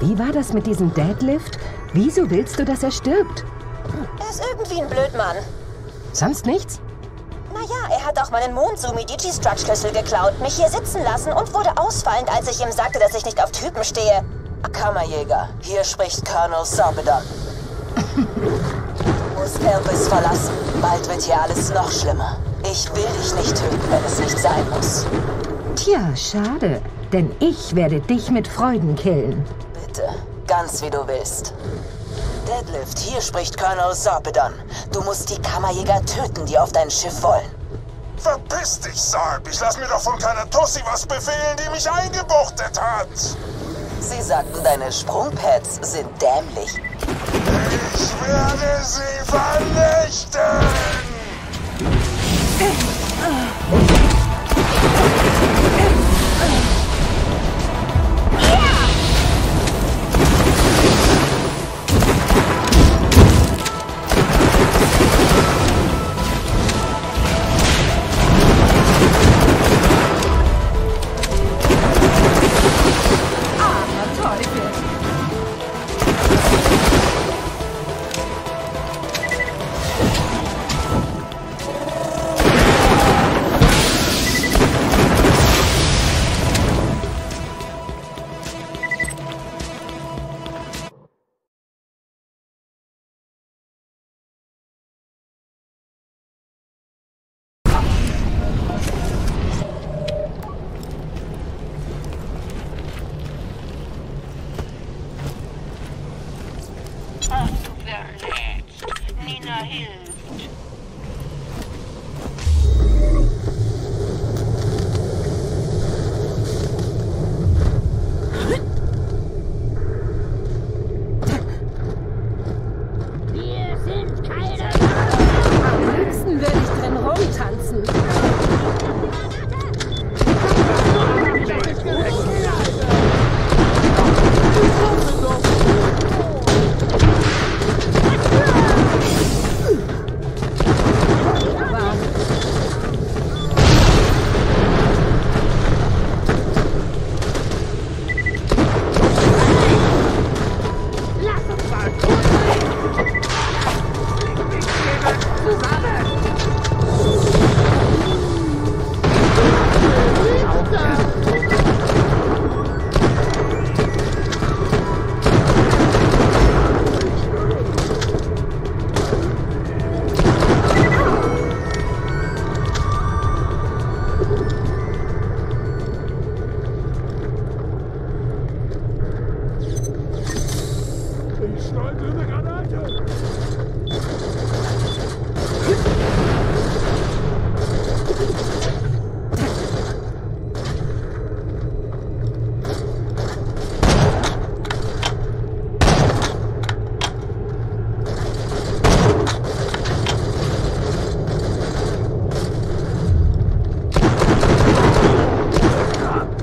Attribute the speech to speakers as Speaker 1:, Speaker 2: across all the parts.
Speaker 1: Wie war das mit diesem Deadlift? Wieso willst du, dass er stirbt?
Speaker 2: Er ist irgendwie ein Blödmann.
Speaker 1: Sonst nichts?
Speaker 2: Naja, er hat auch meinen Mondsumi Digi-Strut-Schlüssel geklaut, mich hier sitzen lassen und wurde ausfallend, als ich ihm sagte, dass ich nicht auf Typen stehe.
Speaker 3: Kammerjäger, hier spricht Colonel Sabedan. Musst Elvis verlassen. Bald wird hier alles noch schlimmer. Ich will dich nicht töten, wenn es nicht sein muss.
Speaker 1: Tja, schade. Denn ich werde dich mit Freuden killen.
Speaker 3: Bitte, ganz wie du willst. Deadlift, hier spricht Colonel Sarpedon. Du musst die Kammerjäger töten, die auf dein Schiff wollen.
Speaker 4: Verpiss dich, Sarp. Ich lass mir doch von keiner Tussi was befehlen, die mich eingebuchtet hat.
Speaker 3: Sie sagten, deine Sprungpads sind dämlich.
Speaker 4: Ich werde sie vernichten!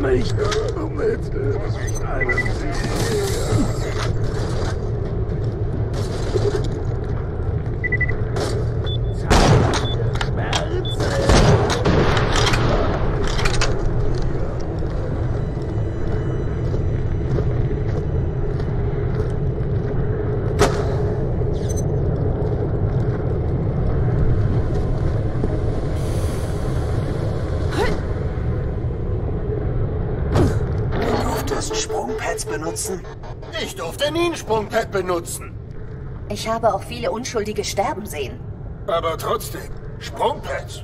Speaker 4: Mich mit einem
Speaker 5: Du durftest Sprungpads benutzen?
Speaker 6: Ich durfte nie ein Sprungpad benutzen.
Speaker 2: Ich habe auch viele Unschuldige sterben sehen.
Speaker 6: Aber trotzdem, Sprungpads.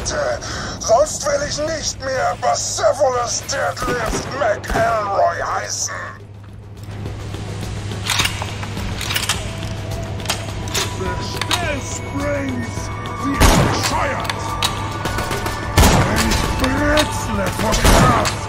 Speaker 4: Leute. Sonst will ich nicht mehr Bucephalus Deadlift McElroy heißen. Bestell Springs! Sie ist bescheuert! Ein bretzle vor Kraft!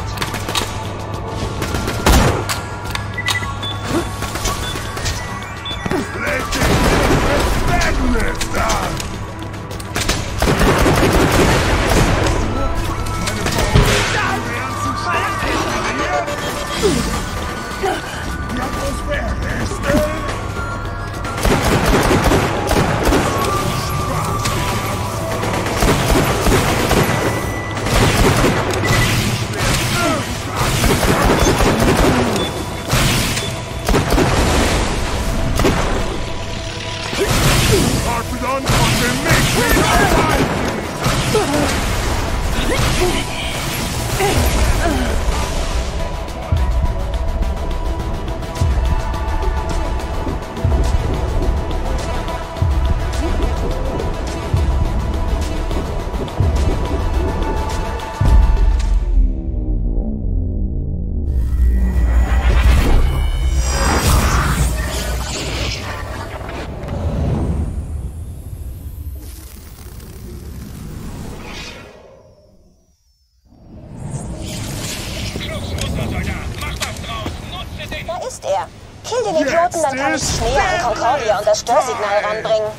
Speaker 4: an
Speaker 2: das Störsignal ranbringen.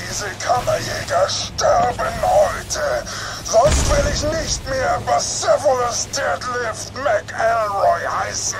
Speaker 4: Diese Kammerjäger sterben heute. Sonst will ich nicht mehr Bucephalus Deadlift McElroy heißen.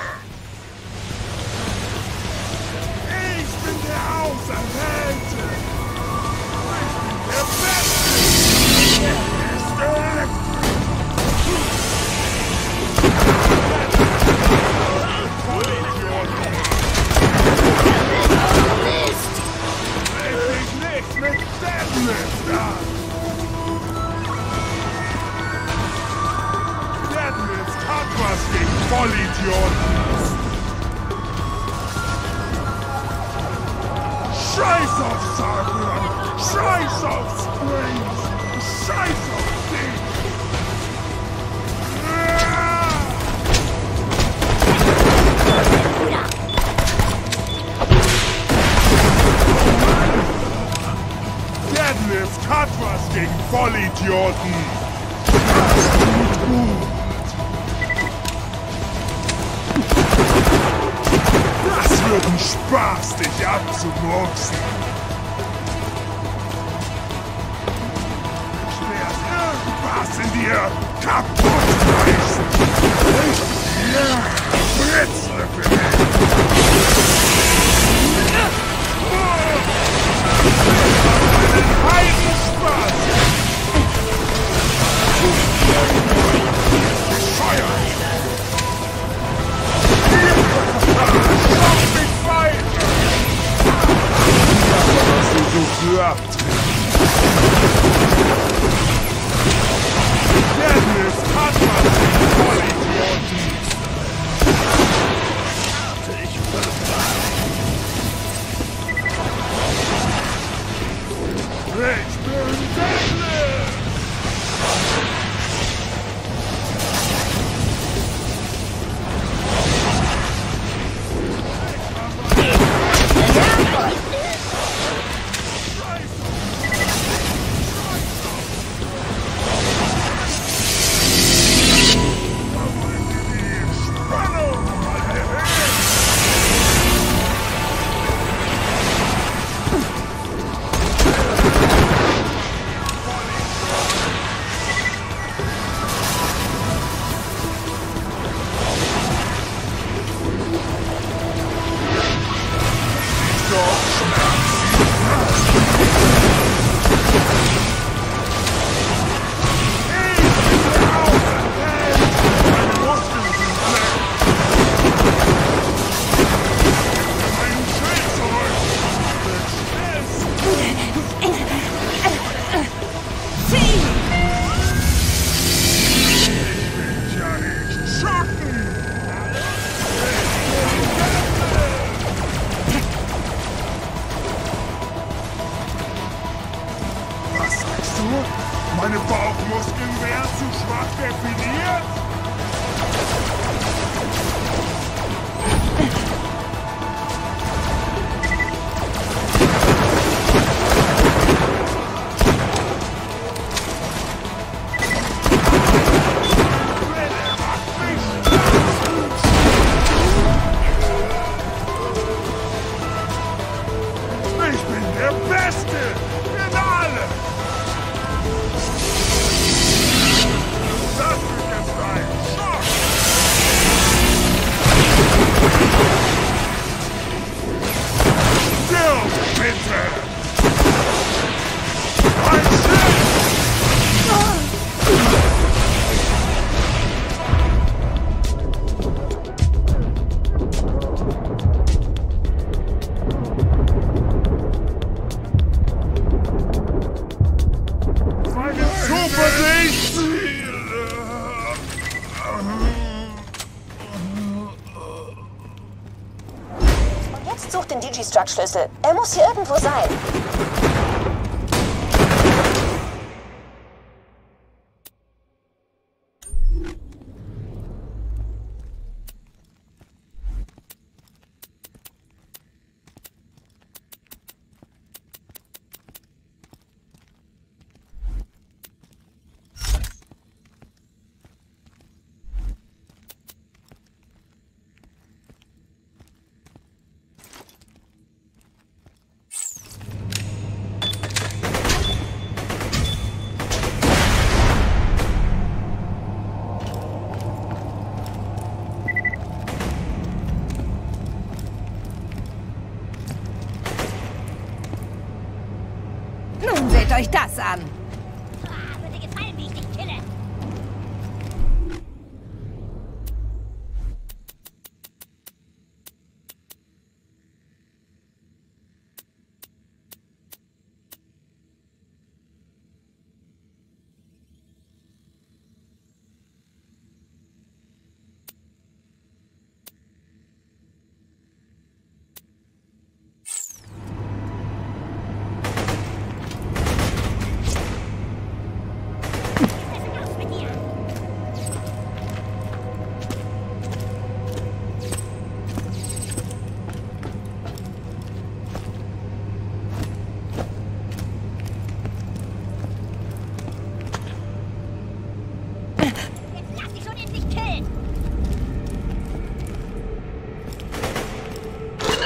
Speaker 1: euch das an!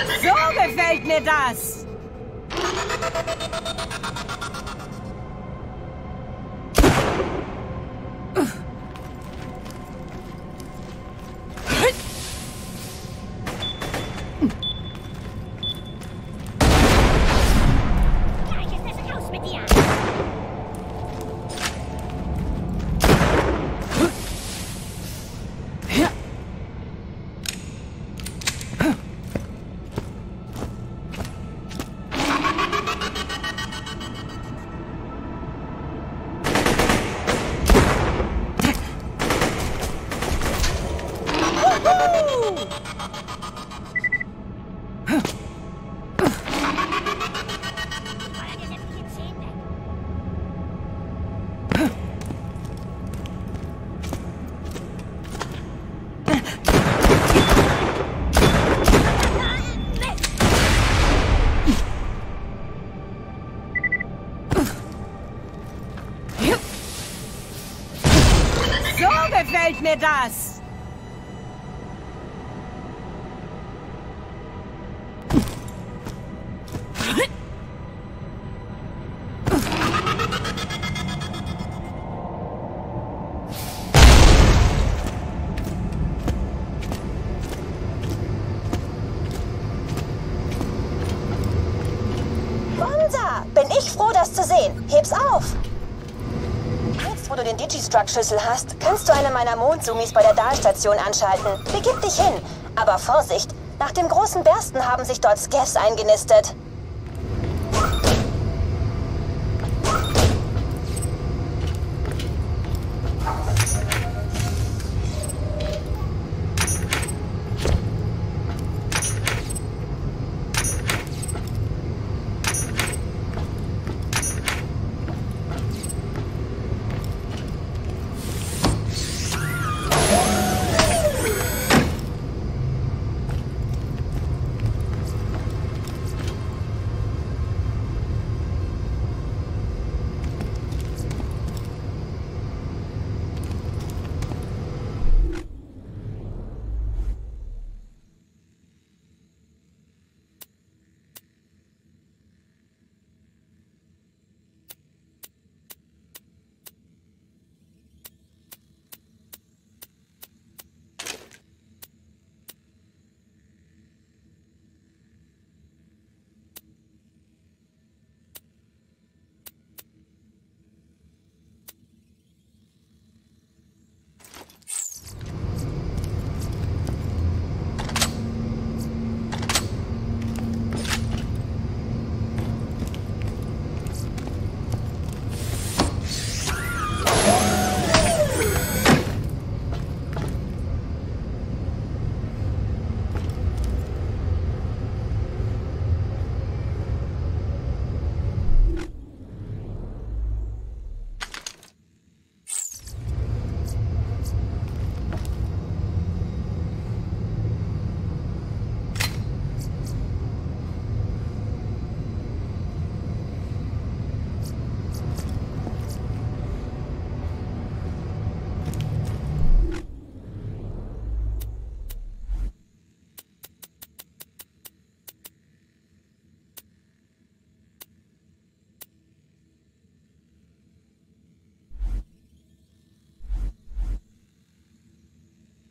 Speaker 1: So gefällt mir das!
Speaker 2: It does. Rucksackschüssel hast, kannst du eine meiner Mondzumis bei der Dahlstation anschalten. Begib dich hin. Aber Vorsicht, nach dem großen Bersten haben sich dort Scaffs eingenistet.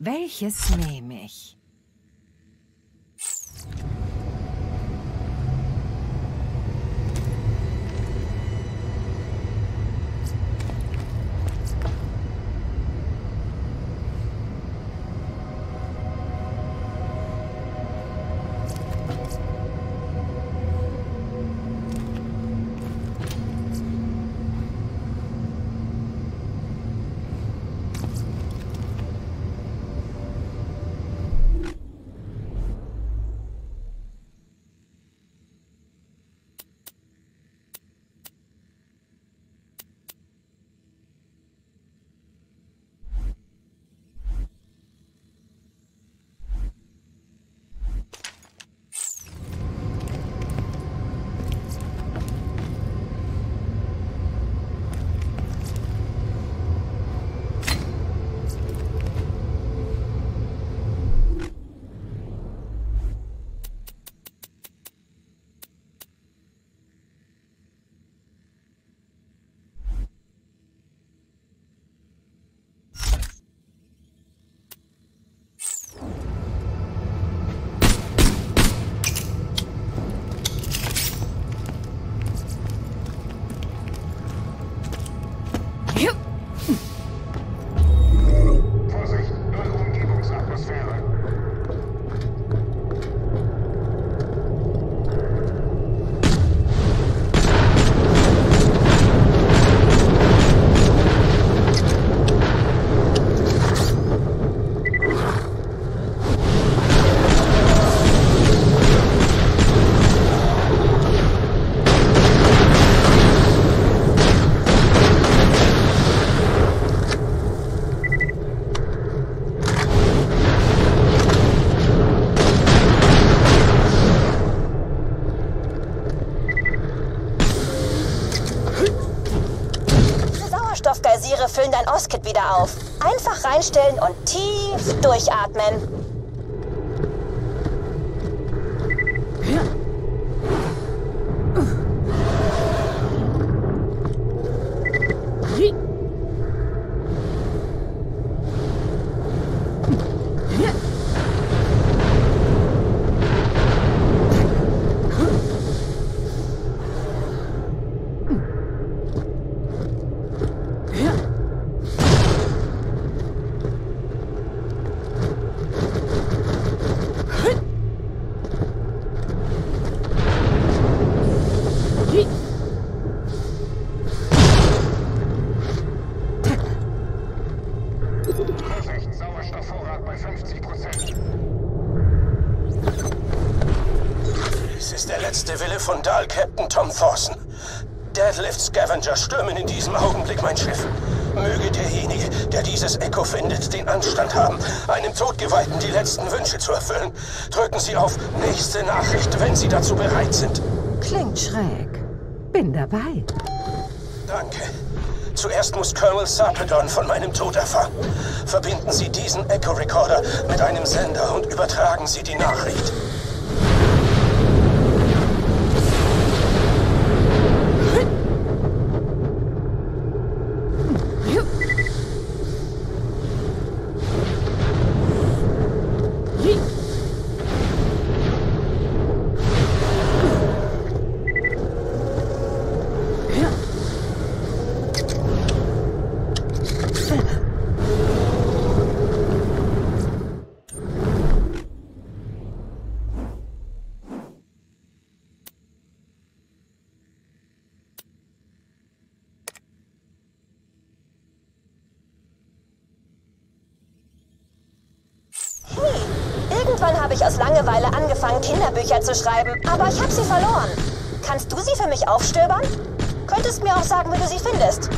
Speaker 1: Welches nehme ich?
Speaker 2: Sauerstoffgeysire füllen dein Oskit wieder auf. Einfach reinstellen und tief durchatmen.
Speaker 7: Scavenger stürmen in diesem Augenblick mein Schiff. Möge derjenige, der dieses Echo findet, den Anstand haben, einem Todgeweihten die letzten Wünsche zu erfüllen. Drücken Sie auf nächste Nachricht, wenn Sie dazu bereit sind.
Speaker 1: Klingt schräg. Bin dabei.
Speaker 7: Danke. Zuerst muss Colonel Sarpedon von meinem Tod erfahren. Verbinden Sie diesen Echo-Recorder mit einem Sender und übertragen Sie die Nachricht.
Speaker 2: Zu schreiben, aber ich habe sie verloren. Kannst du sie für mich aufstöbern? Könntest mir auch sagen, wie du sie findest.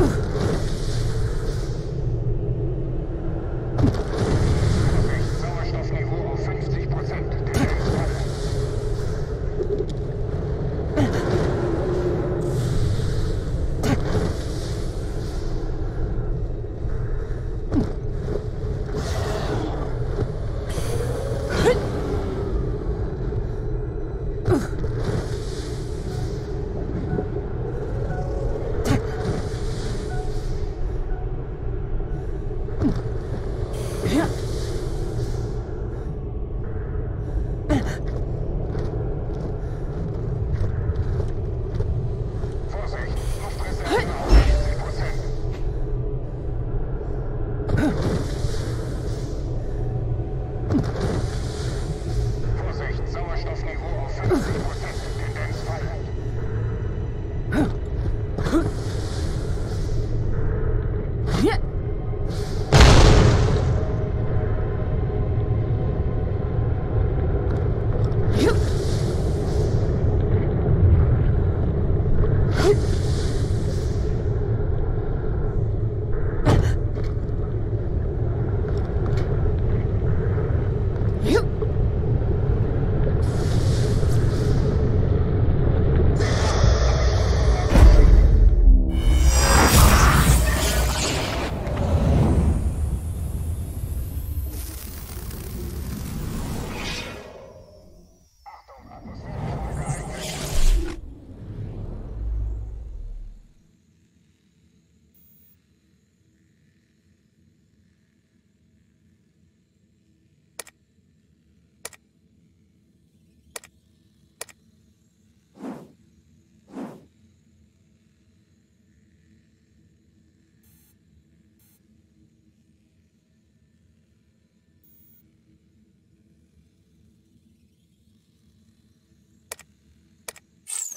Speaker 4: Ugh.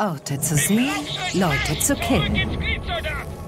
Speaker 1: Orte zu sehen, Leute zu
Speaker 4: Soldat!